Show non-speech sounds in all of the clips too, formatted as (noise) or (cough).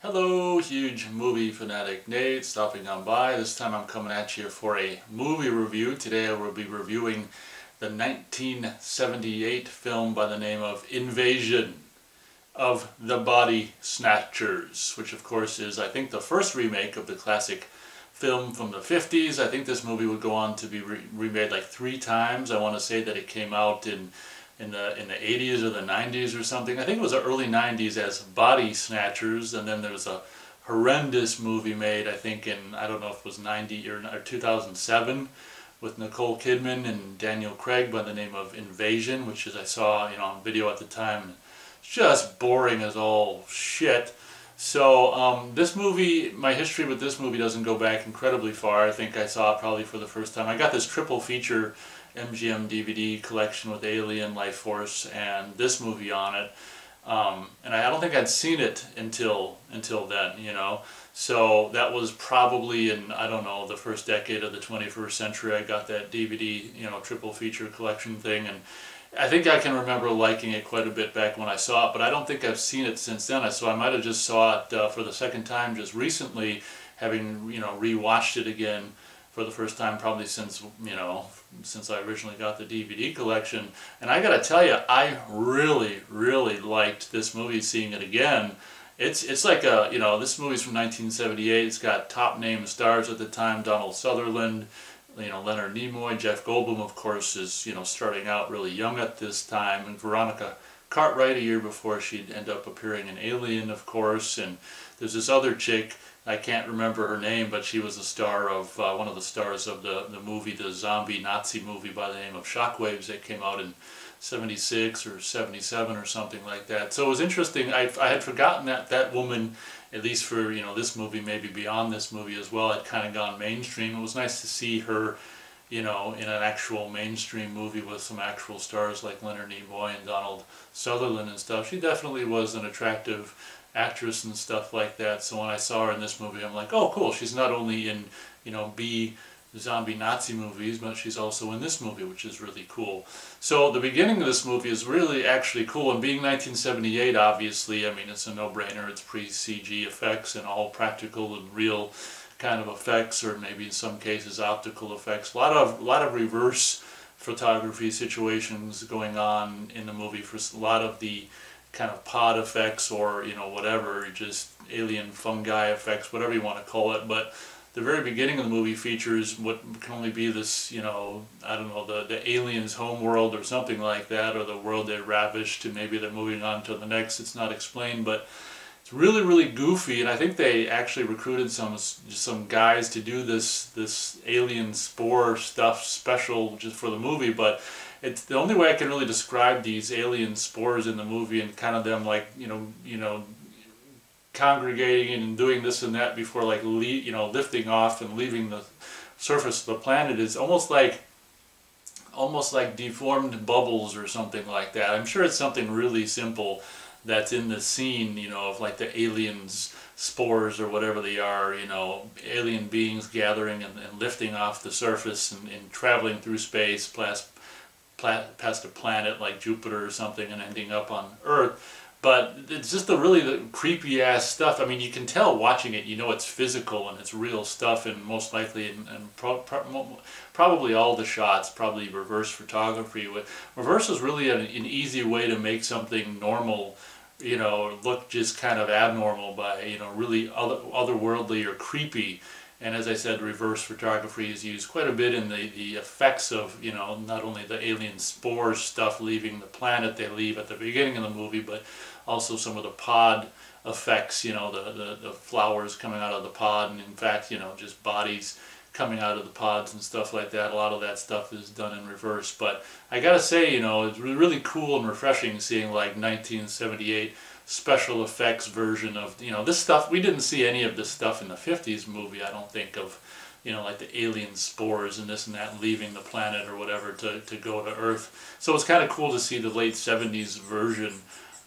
Hello, huge movie fanatic Nate, stopping on by. This time I'm coming at you for a movie review. Today I will be reviewing the 1978 film by the name of Invasion of the Body Snatchers, which of course is, I think, the first remake of the classic film from the 50s. I think this movie would go on to be re remade like three times. I want to say that it came out in in the in the 80s or the 90s or something. I think it was the early 90s as Body Snatchers, and then there was a horrendous movie made, I think in, I don't know if it was 90 or, or 2007, with Nicole Kidman and Daniel Craig by the name of Invasion, which as I saw you know on video at the time, just boring as all shit. So um, this movie, my history with this movie doesn't go back incredibly far. I think I saw it probably for the first time. I got this triple feature MGM DVD collection with Alien, Lifeforce, and this movie on it. Um, and I don't think I'd seen it until until then, you know. So that was probably in I don't know the first decade of the 21st century. I got that DVD, you know, triple feature collection thing, and I think I can remember liking it quite a bit back when I saw it. But I don't think I've seen it since then. So I might have just saw it uh, for the second time just recently, having you know rewatched it again for the first time probably since you know since I originally got the DVD collection. And I gotta tell you I really really liked this movie seeing it again. It's it's like a you know this movie's from 1978 it's got top name stars at the time Donald Sutherland you know Leonard Nimoy Jeff Goldblum of course is you know starting out really young at this time. And Veronica Cartwright a year before she'd end up appearing in Alien of course. And there's this other chick I can't remember her name, but she was a star of uh, one of the stars of the, the movie, the zombie Nazi movie by the name of Shock Waves that came out in 76 or 77 or something like that. So it was interesting. I, I had forgotten that that woman, at least for you know this movie, maybe beyond this movie as well, had kind of gone mainstream. It was nice to see her, you know, in an actual mainstream movie with some actual stars like Leonard Nimoy and Donald Sutherland and stuff. She definitely was an attractive actress and stuff like that. So when I saw her in this movie, I'm like, oh, cool. She's not only in, you know, B zombie Nazi movies, but she's also in this movie, which is really cool. So the beginning of this movie is really actually cool. And being 1978, obviously, I mean, it's a no-brainer. It's pre-CG effects and all practical and real kind of effects, or maybe in some cases optical effects. A lot of, a lot of reverse photography situations going on in the movie for a lot of the kind of pod effects or you know whatever just alien fungi effects whatever you want to call it but the very beginning of the movie features what can only be this you know I don't know the the aliens home world or something like that or the world they ravished and maybe they're moving on to the next it's not explained but it's really really goofy and I think they actually recruited some some guys to do this this alien spore stuff special just for the movie but it's the only way I can really describe these alien spores in the movie and kind of them like you know you know congregating and doing this and that before like you know lifting off and leaving the surface of the planet is almost like almost like deformed bubbles or something like that. I'm sure it's something really simple that's in the scene, you know, of like the aliens spores or whatever they are, you know, alien beings gathering and, and lifting off the surface and, and traveling through space past past a planet like Jupiter or something and ending up on Earth. But it's just the really the creepy ass stuff. I mean, you can tell watching it, you know it's physical and it's real stuff, and most likely, and, and pro, pro, probably all the shots, probably reverse photography. Reverse is really an, an easy way to make something normal, you know, look just kind of abnormal by, you know, really other, otherworldly or creepy. And as I said, reverse photography is used quite a bit in the, the effects of, you know, not only the alien spores stuff leaving the planet they leave at the beginning of the movie, but also some of the pod effects, you know, the, the, the flowers coming out of the pod, and in fact, you know, just bodies coming out of the pods and stuff like that. A lot of that stuff is done in reverse. But I gotta say, you know, it's really cool and refreshing seeing like 1978 special effects version of you know this stuff we didn't see any of this stuff in the 50s movie I don't think of you know like the alien spores and this and that leaving the planet or whatever to, to go to Earth so it's kind of cool to see the late 70s version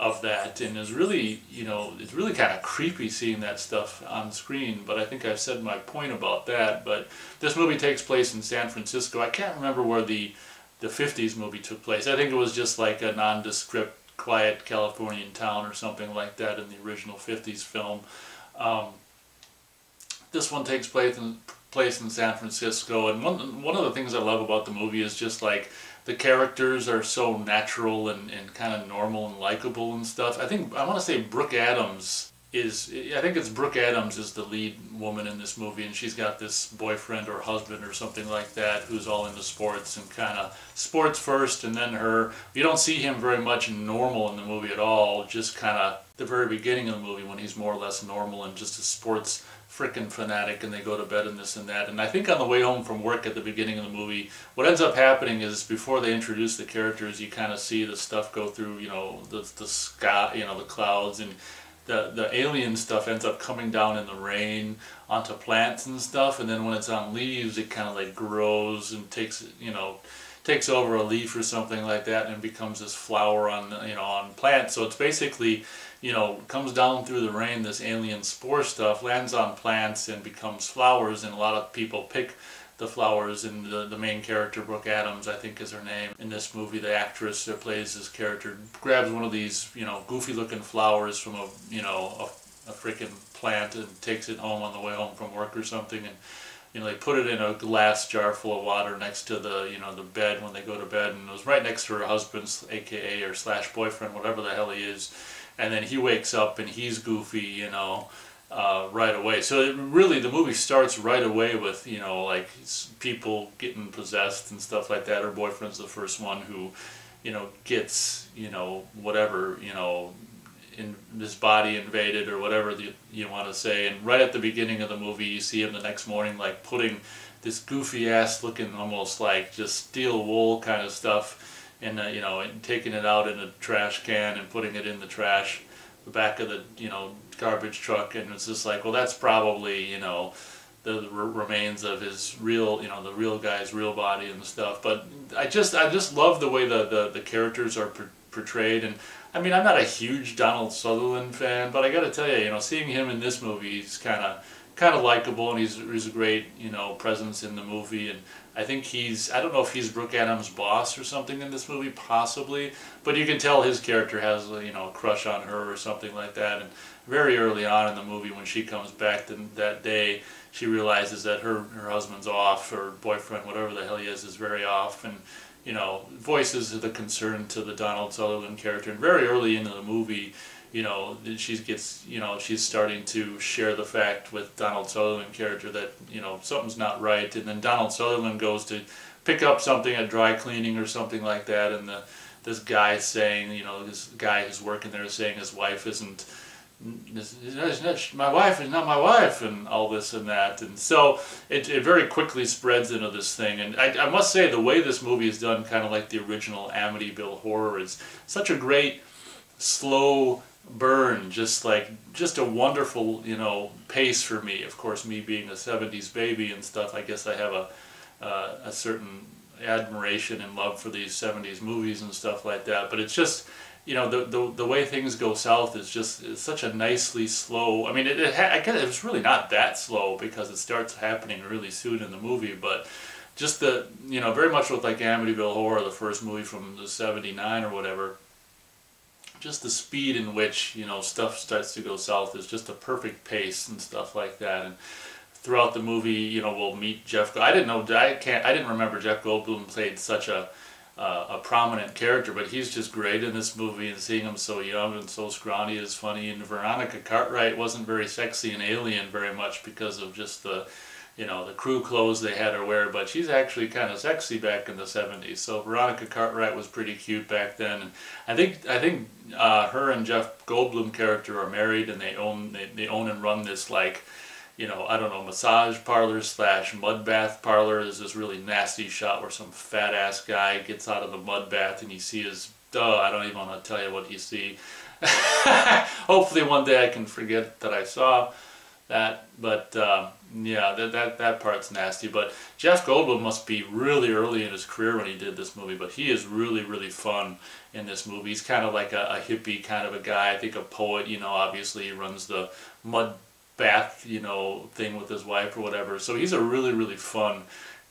of that and it's really you know it's really kind of creepy seeing that stuff on screen but I think I've said my point about that but this movie takes place in San Francisco I can't remember where the the 50s movie took place I think it was just like a nondescript quiet Californian town or something like that in the original 50s film. Um, this one takes place in, place in San Francisco, and one, one of the things I love about the movie is just like the characters are so natural and, and kind of normal and likable and stuff. I think, I want to say Brooke Adams is I think it's Brooke Adams is the lead woman in this movie, and she's got this boyfriend or husband or something like that who's all into sports and kind of sports first, and then her. You don't see him very much normal in the movie at all. Just kind of the very beginning of the movie when he's more or less normal and just a sports freaking fanatic, and they go to bed and this and that. And I think on the way home from work at the beginning of the movie, what ends up happening is before they introduce the characters, you kind of see the stuff go through, you know, the the sky, you know, the clouds and the, the alien stuff ends up coming down in the rain onto plants and stuff and then when it's on leaves it kind of like grows and takes you know takes over a leaf or something like that and becomes this flower on you know on plants. So it's basically you know comes down through the rain this alien spore stuff lands on plants and becomes flowers and a lot of people pick the flowers and the, the main character Brooke Adams I think is her name. In this movie the actress that plays this character grabs one of these you know goofy looking flowers from a you know a, a freaking plant and takes it home on the way home from work or something and you know they put it in a glass jar full of water next to the you know the bed when they go to bed and it was right next to her husband's aka or slash boyfriend whatever the hell he is. And then he wakes up and he's goofy you know uh, right away. So it really, the movie starts right away with you know like people getting possessed and stuff like that. Her boyfriend's the first one who, you know, gets you know whatever you know, in his body invaded or whatever the, you want to say. And right at the beginning of the movie, you see him the next morning like putting this goofy ass looking almost like just steel wool kind of stuff. And uh, you know, and taking it out in a trash can and putting it in the trash, the back of the you know garbage truck, and it's just like, well, that's probably you know the, remains of his real, you know, the real guy's real body and stuff. But I just, I just love the way the the, the characters are portrayed, and I mean, I'm not a huge Donald Sutherland fan, but I got to tell you, you know, seeing him in this movie, he's kind of kind of likable, and he's he's a great, you know, presence in the movie, and I think he's, I don't know if he's Brooke Adams' boss or something in this movie, possibly, but you can tell his character has, you know, a crush on her or something like that. And very early on in the movie, when she comes back the, that day, she realizes that her, her husband's off, or boyfriend, whatever the hell he is, is very off. And, you know, voices the concern to the Donald Sutherland character. And very early into the movie, you know, she gets, you know, she's starting to share the fact with Donald Sutherland character that, you know, something's not right. And then Donald Sutherland goes to pick up something at dry cleaning or something like that. And the, this guy saying, you know, this guy who's working there is saying his wife isn't, my wife is not my wife and all this and that. And so it, it very quickly spreads into this thing. And I, I must say the way this movie is done, kind of like the original Amityville Horror, is such a great, slow, burn just like just a wonderful you know pace for me of course me being a 70s baby and stuff i guess i have a uh, a certain admiration and love for these 70s movies and stuff like that but it's just you know the the, the way things go south is just it's such a nicely slow i mean it, it I guess it's really not that slow because it starts happening really soon in the movie but just the you know very much with like amityville horror the first movie from the 79 or whatever just the speed in which you know stuff starts to go south is just a perfect pace and stuff like that. And throughout the movie, you know, we'll meet Jeff. I didn't know I can't I didn't remember Jeff Goldblum played such a uh, a prominent character, but he's just great in this movie. And seeing him so young and so scrawny is funny. And Veronica Cartwright wasn't very sexy in Alien very much because of just the you know, the crew clothes they had her wear, but she's actually kind of sexy back in the 70s. So Veronica Cartwright was pretty cute back then. And I think I think uh, her and Jeff Goldblum character are married and they own they, they own and run this like you know, I don't know, massage parlor slash mud bath parlor. There's this really nasty shot where some fat ass guy gets out of the mud bath and you see his, duh, I don't even want to tell you what you see. (laughs) Hopefully one day I can forget that I saw that, but uh, yeah, that, that, that part's nasty. But Jeff Goldblum must be really early in his career when he did this movie, but he is really, really fun in this movie. He's kind of like a, a hippie kind of a guy. I think a poet, you know, obviously he runs the mud bath, you know, thing with his wife or whatever. So he's a really, really fun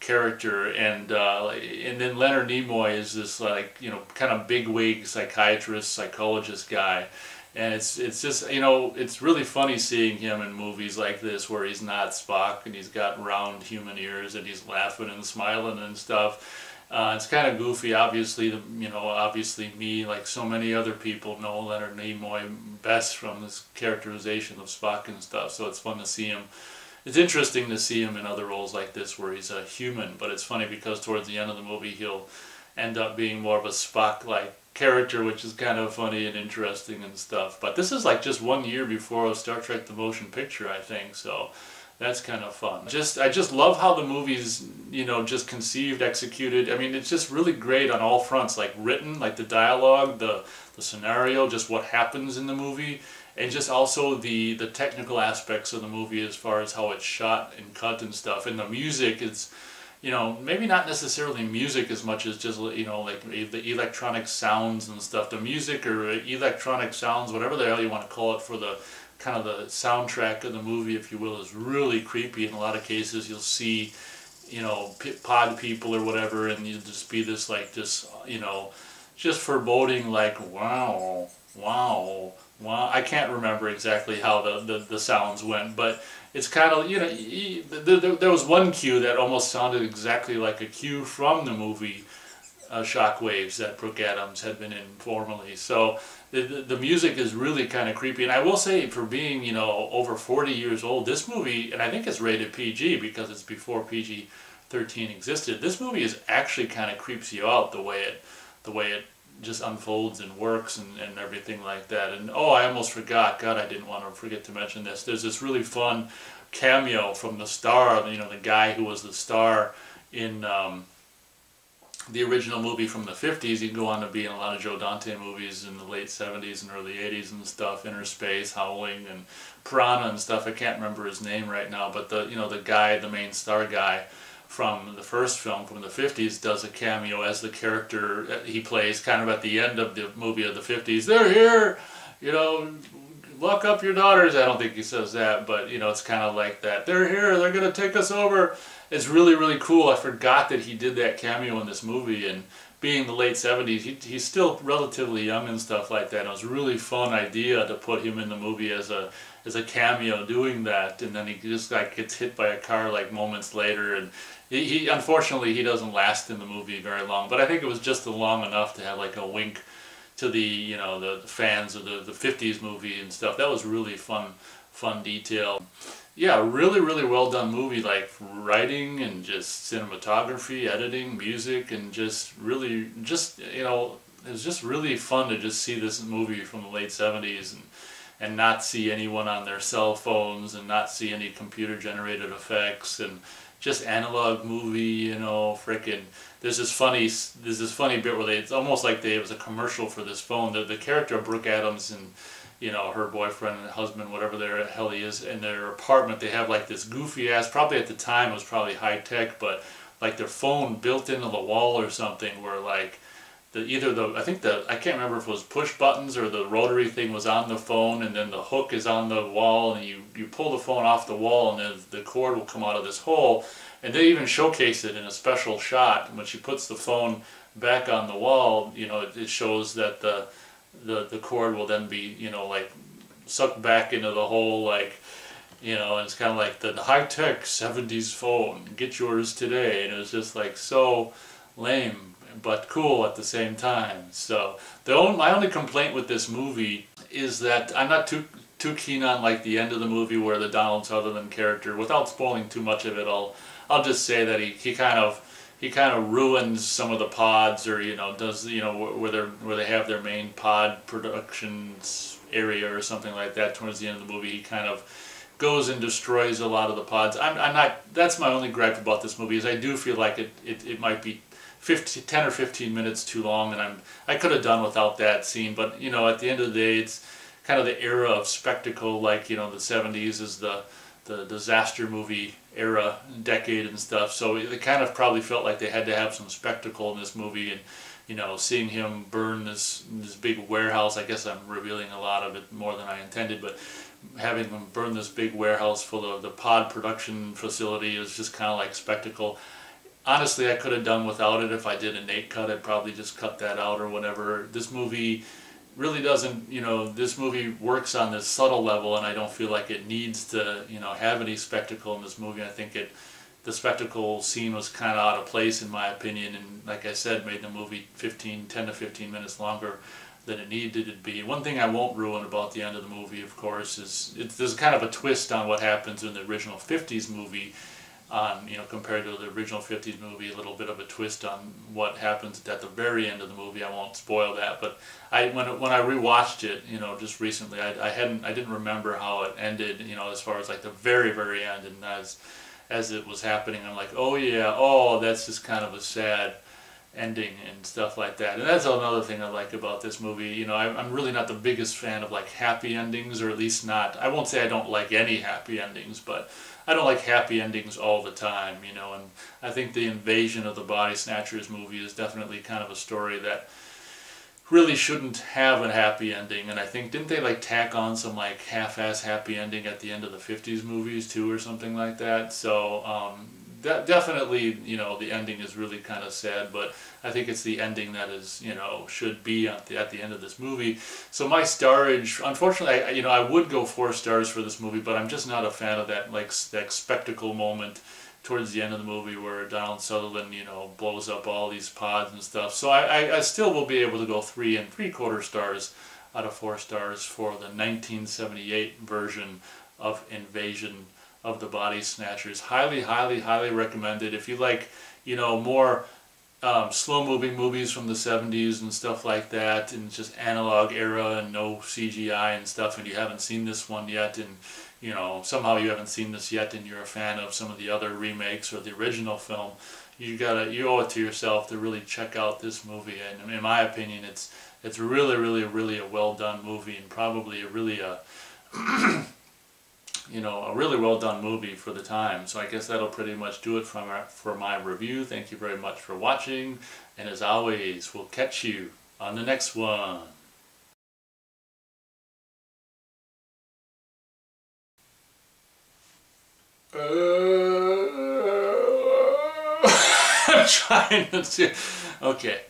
character, and uh, and then Leonard Nimoy is this like you know kind of big wig psychiatrist, psychologist guy, and it's it's just you know it's really funny seeing him in movies like this where he's not Spock and he's got round human ears and he's laughing and smiling and stuff. Uh, it's kind of goofy, obviously. The, you know, obviously me, like so many other people, know Leonard Nimoy best from this characterization of Spock and stuff. So it's fun to see him. It's interesting to see him in other roles like this where he's a human. But it's funny because towards the end of the movie, he'll end up being more of a Spock-like character, which is kind of funny and interesting and stuff. But this is like just one year before Star Trek: The Motion Picture, I think. So that's kind of fun. Just I just love how the movie's you know just conceived, executed. I mean, it's just really great on all fronts, like written, like the dialogue, the the scenario, just what happens in the movie, and just also the the technical aspects of the movie as far as how it's shot and cut and stuff. And the music is you know, maybe not necessarily music as much as just, you know, like the electronic sounds and stuff. The music or electronic sounds, whatever the hell you want to call it for the kind of the soundtrack of the movie, if you will, is really creepy. In a lot of cases, you'll see, you know, pod people or whatever, and you'll just be this, like, this, you know, just foreboding, like, wow, wow, wow. I can't remember exactly how the, the, the sounds went, but it's kind of you know there was one cue that almost sounded exactly like a cue from the movie uh, Shock Waves that Brooke Adams had been in formerly. So the, the music is really kind of creepy. And I will say, for being you know over 40 years old, this movie, and I think it's rated PG because it's before PG 13 existed. This movie is actually kind of creeps you out the way it the way it just unfolds and works and, and everything like that. And oh, I almost forgot. God, I didn't want to forget to mention this. There's this really fun cameo from the star, you know, the guy who was the star in um, the original movie from the 50s. He'd go on to be in a lot of Joe Dante movies in the late 70s and early 80s and stuff, Innerspace, Howling, and Piranha and stuff. I can't remember his name right now, but the, you know, the guy, the main star guy, from the first film from the 50s does a cameo as the character he plays kind of at the end of the movie of the 50s. They're here, you know, lock up your daughters. I don't think he says that, but you know, it's kind of like that. They're here, they're going to take us over. It's really, really cool. I forgot that he did that cameo in this movie and being the late 70s, he, he's still relatively young and stuff like that. And it was a really fun idea to put him in the movie as a as a cameo doing that, and then he just like gets hit by a car like moments later, and he, he unfortunately he doesn't last in the movie very long. But I think it was just long enough to have like a wink to the you know the, the fans of the the 50s movie and stuff. That was really fun fun detail. Yeah, really, really well done movie, like writing and just cinematography, editing, music, and just really, just, you know, it was just really fun to just see this movie from the late 70s and, and not see anyone on their cell phones and not see any computer generated effects and just analog movie, you know, freaking. There's this funny, there's this funny bit where they, it's almost like they, it was a commercial for this phone. The, the character of Brooke Adams and you know, her boyfriend and husband, whatever the hell he is, in their apartment, they have like this goofy ass, probably at the time it was probably high tech, but like their phone built into the wall or something where like, the, either the, I think the, I can't remember if it was push buttons or the rotary thing was on the phone and then the hook is on the wall and you, you pull the phone off the wall and then the cord will come out of this hole. And they even showcase it in a special shot. When she puts the phone back on the wall, you know, it, it shows that the, the the cord will then be you know like sucked back into the hole like you know it's kind of like the high-tech 70s phone. Get yours today. And it was just like so lame but cool at the same time. So the only, my only complaint with this movie is that I'm not too too keen on like the end of the movie where the Donald Sutherland character without spoiling too much of it I'll I'll just say that he, he kind of he kind of ruins some of the pods or you know does you know where they where they have their main pod productions area or something like that towards the end of the movie he kind of goes and destroys a lot of the pods. I'm, I'm not that's my only gripe about this movie is I do feel like it, it, it might be 15, 10 or 15 minutes too long and I'm I could have done without that scene but you know at the end of the day it's kind of the era of spectacle like you know the 70s is the the disaster movie era and decade and stuff. So it kind of probably felt like they had to have some spectacle in this movie, and you know, seeing him burn this this big warehouse. I guess I'm revealing a lot of it more than I intended, but having him burn this big warehouse full of the pod production facility is just kind of like spectacle. honestly, I could have done without it if I did a Nate cut. I'd probably just cut that out or whatever. This movie really doesn't, you know, this movie works on this subtle level, and I don't feel like it needs to, you know, have any spectacle in this movie. I think it, the spectacle scene was kind of out of place in my opinion, and like I said, made the movie 15, 10 to 15 minutes longer than it needed to be. One thing I won't ruin about the end of the movie, of course, is it's, there's kind of a twist on what happens in the original 50s movie on, you know, compared to the original 50s movie, a little bit of a twist on what happens at the very end of the movie. I won't spoil that, but I when when I rewatched it, you know, just recently, I, I hadn't I didn't remember how it ended, you know, as far as like the very very end, and as as it was happening, I'm like, oh yeah, oh that's just kind of a sad ending and stuff like that. And that's another thing I like about this movie. You know, I, I'm really not the biggest fan of like happy endings, or at least not. I won't say I don't like any happy endings, but I don't like happy endings all the time, you know, and I think the invasion of the Body Snatchers movie is definitely kind of a story that really shouldn't have a happy ending. And I think, didn't they like tack on some like half-ass happy ending at the end of the 50s movies too or something like that? So um, that definitely, you know, the ending is really kind of sad, but I think it's the ending that is, you know, should be at the, at the end of this movie. So my starage, unfortunately, I, you know, I would go four stars for this movie, but I'm just not a fan of that, like, that spectacle moment towards the end of the movie where Donald Sutherland, you know, blows up all these pods and stuff. So I, I, I still will be able to go three and three quarter stars out of four stars for the 1978 version of Invasion of the Body Snatchers. Highly, highly, highly recommended. If you like, you know, more um, slow moving movies from the 70s and stuff like that, and just analog era and no CGI and stuff, and you haven't seen this one yet, and you know, somehow you haven't seen this yet, and you're a fan of some of the other remakes or the original film, you gotta, you owe it to yourself to really check out this movie. And in my opinion, it's, it's really, really, really a well done movie, and probably a really a (clears throat) you know, a really well done movie for the time. So I guess that'll pretty much do it for my, for my review. Thank you very much for watching. And as always, we'll catch you on the next one. Uh, (laughs) I'm trying to... Okay.